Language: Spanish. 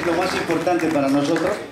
es lo más importante para nosotros.